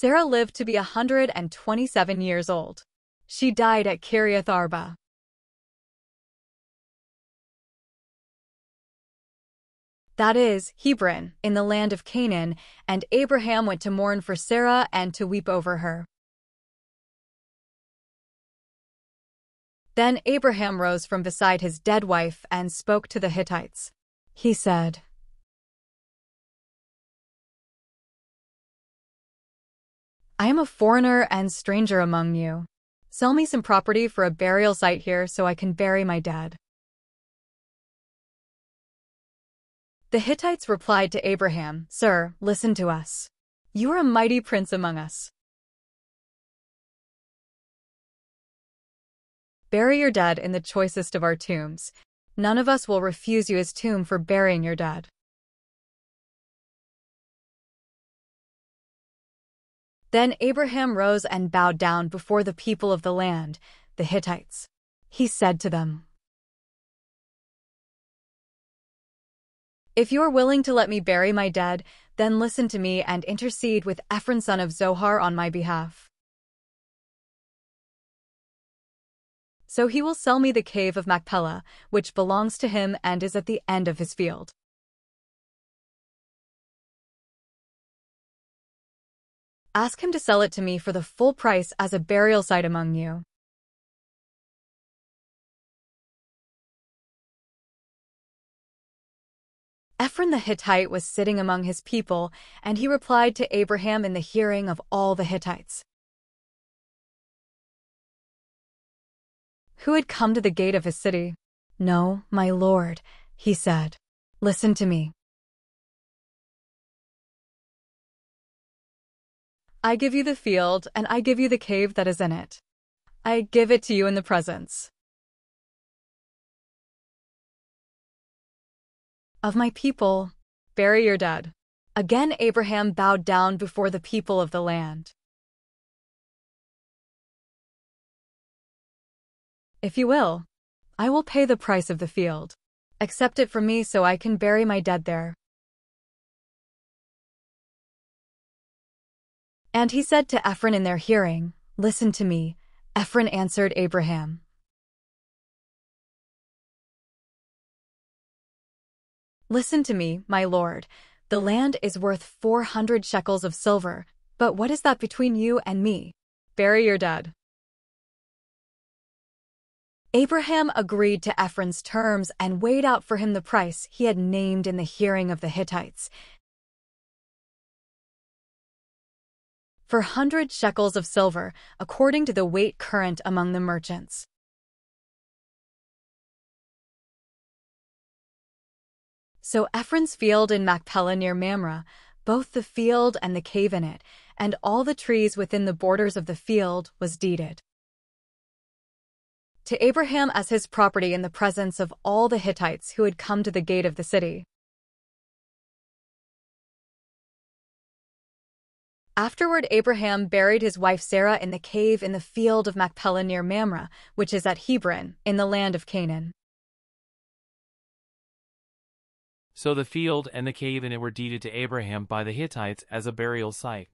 Sarah lived to be a 127 years old. She died at Kiriath Arba. That is, Hebron, in the land of Canaan, and Abraham went to mourn for Sarah and to weep over her. Then Abraham rose from beside his dead wife and spoke to the Hittites. He said, I am a foreigner and stranger among you. Sell me some property for a burial site here so I can bury my dead. The Hittites replied to Abraham, Sir, listen to us. You are a mighty prince among us. Bury your dead in the choicest of our tombs. None of us will refuse you his tomb for burying your dead. Then Abraham rose and bowed down before the people of the land, the Hittites. He said to them, If you are willing to let me bury my dead, then listen to me and intercede with Ephron son of Zohar on my behalf. So he will sell me the cave of Machpelah, which belongs to him and is at the end of his field. Ask him to sell it to me for the full price as a burial site among you. Ephron the Hittite was sitting among his people, and he replied to Abraham in the hearing of all the Hittites. who had come to the gate of his city. No, my lord, he said. Listen to me. I give you the field, and I give you the cave that is in it. I give it to you in the presence of my people. Bury your dead. Again Abraham bowed down before the people of the land. If you will, I will pay the price of the field. Accept it from me so I can bury my dead there. And he said to Ephron in their hearing, Listen to me. Ephron answered Abraham. Listen to me, my lord. The land is worth four hundred shekels of silver, but what is that between you and me? Bury your dead. Abraham agreed to Ephron's terms and weighed out for him the price he had named in the hearing of the Hittites. Four hundred shekels of silver, according to the weight current among the merchants. So Ephron's field in Machpelah near Mamre, both the field and the cave in it, and all the trees within the borders of the field was deeded to Abraham as his property in the presence of all the Hittites who had come to the gate of the city. Afterward Abraham buried his wife Sarah in the cave in the field of Machpelah near Mamre, which is at Hebron, in the land of Canaan. So the field and the cave in it were deeded to Abraham by the Hittites as a burial site.